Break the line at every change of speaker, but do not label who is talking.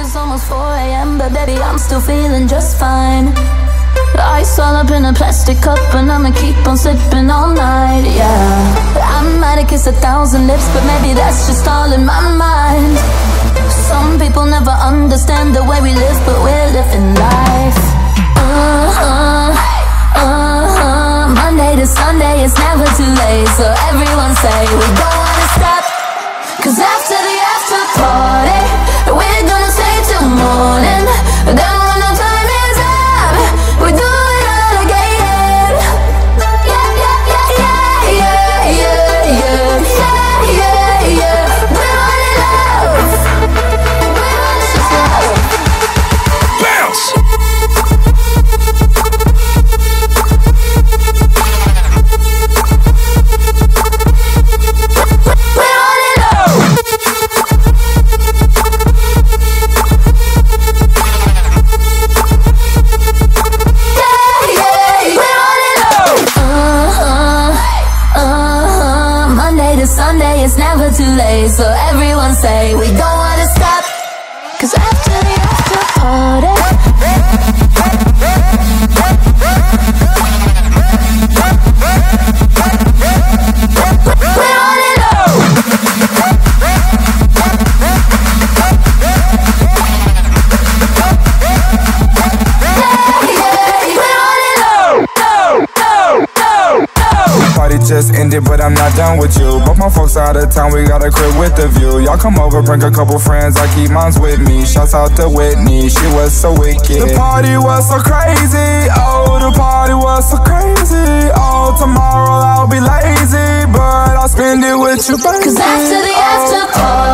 it's almost 4 a.m., but baby, I'm still feeling just fine. Ice all up in a plastic cup, and I'ma keep on sipping all night, yeah. I might have kissed a thousand lips, but maybe that's just all in my mind. Some people never understand the way we live, but we're living life. Uh huh, uh huh. Monday to Sunday, it's never too late, so everyone say we don't wanna stop. Cause after after To it's never too late. So everyone say we don't wanna stop. Cause after the after party.
Ended, but I'm not done with you. Both my folks out of town, we got a crib with a view. Y'all come over, bring a couple friends, I keep mines with me. Shouts out to Whitney, she was so wicked. The party was so crazy, oh, the party was so crazy. Oh, tomorrow I'll be lazy, but I'll spend it with you, baby.
Cause after the oh.